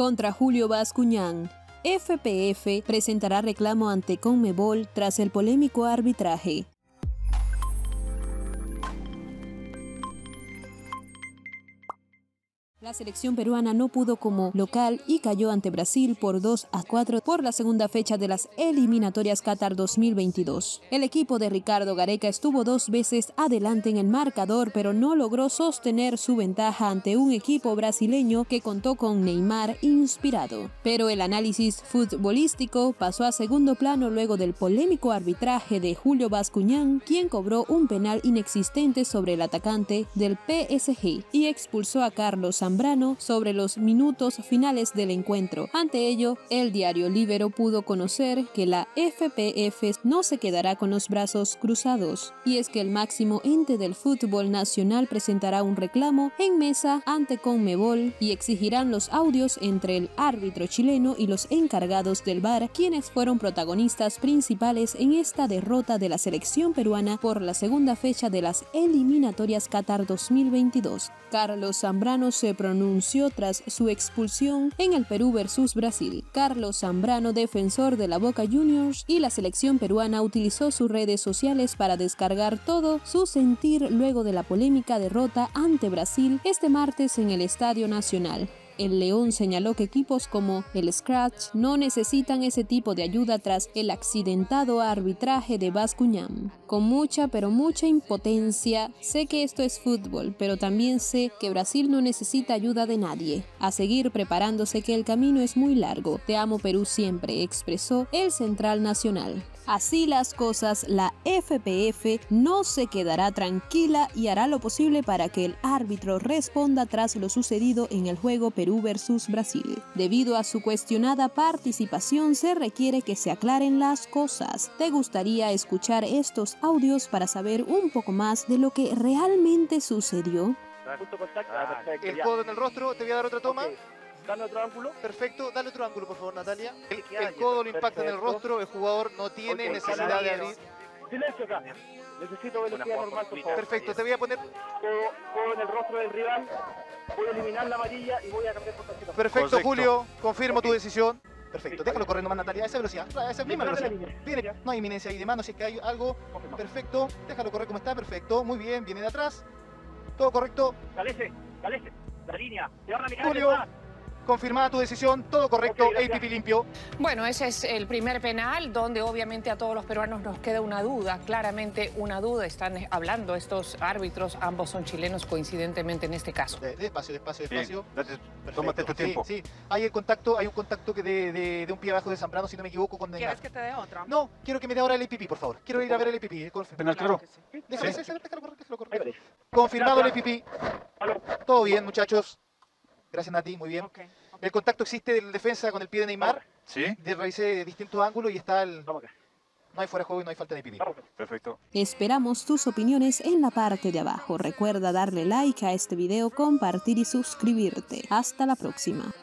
contra Julio Bascuñán. FPF presentará reclamo ante Conmebol tras el polémico arbitraje. La selección peruana no pudo como local y cayó ante Brasil por 2 a 4 por la segunda fecha de las eliminatorias Qatar 2022. El equipo de Ricardo Gareca estuvo dos veces adelante en el marcador, pero no logró sostener su ventaja ante un equipo brasileño que contó con Neymar inspirado. Pero el análisis futbolístico pasó a segundo plano luego del polémico arbitraje de Julio Bascuñán, quien cobró un penal inexistente sobre el atacante del PSG y expulsó a Carlos Zambrano sobre los minutos finales del encuentro. Ante ello, el diario Libero pudo conocer que la FPF no se quedará con los brazos cruzados, y es que el máximo ente del fútbol nacional presentará un reclamo en mesa ante Conmebol y exigirán los audios entre el árbitro chileno y los encargados del VAR, quienes fueron protagonistas principales en esta derrota de la selección peruana por la segunda fecha de las eliminatorias Qatar 2022. Carlos Zambrano se pronunció tras su expulsión en el Perú versus Brasil. Carlos Zambrano, defensor de la Boca Juniors y la selección peruana, utilizó sus redes sociales para descargar todo su sentir luego de la polémica derrota ante Brasil este martes en el Estadio Nacional el León señaló que equipos como el Scratch no necesitan ese tipo de ayuda tras el accidentado arbitraje de Bascuñán. Con mucha pero mucha impotencia, sé que esto es fútbol, pero también sé que Brasil no necesita ayuda de nadie. A seguir preparándose que el camino es muy largo. Te amo Perú siempre, expresó el Central Nacional. Así las cosas, la FPF no se quedará tranquila y hará lo posible para que el árbitro responda tras lo sucedido en el juego Perú versus Brasil. Debido a su cuestionada participación, se requiere que se aclaren las cosas. ¿Te gustaría escuchar estos audios para saber un poco más de lo que realmente sucedió? El codo en el rostro, te voy a dar otra toma. Dale otro ángulo. Perfecto, dale otro ángulo, por favor, Natalia. El, codo lo impacta en el rostro, el jugador no tiene necesidad de abrir. Silencio acá. Necesito velocidad normal, por favor. Perfecto, te voy a poner. Codo, en el rostro del rival. Voy a eliminar la amarilla y voy a cambiar por tarjeta. Perfecto, Julio. Confirmo tu decisión. Perfecto, déjalo corriendo más Natalia, a esa velocidad, a esa misma velocidad. Viene, no hay inminencia ahí de mano, si es que hay algo. Perfecto, déjalo correr como está, perfecto, muy bien, viene de atrás. Todo correcto. Calece, calece, la línea, te van a mirar Julio, confirmada tu decisión, todo correcto, APP limpio. Bueno, ese es el primer penal donde obviamente a todos los peruanos nos queda una duda, claramente una duda. Están hablando estos árbitros, ambos son chilenos coincidentemente en este caso. despacio, despacio, despacio. tómate tu tiempo. Sí, hay el contacto, hay un contacto que de, de, un pie abajo de Zambrano, si no me equivoco, con Neymar. ¿Quieres que te dé otro? No, quiero que me dé ahora el APP, por favor. Quiero ir a ver el APP. Eh, penal claro. Déjalo, déjalo correr, déjalo. Confirmado el APP. Todo bien, muchachos. Gracias, Nati, muy bien. El contacto existe del defensa con el pie de Neymar. Sí. De revisé distintos ángulos y está el... No hay fuera de juego y no hay falta de pipí. Perfecto. Esperamos tus opiniones en la parte de abajo. Recuerda darle like a este video, compartir y suscribirte. Hasta la próxima.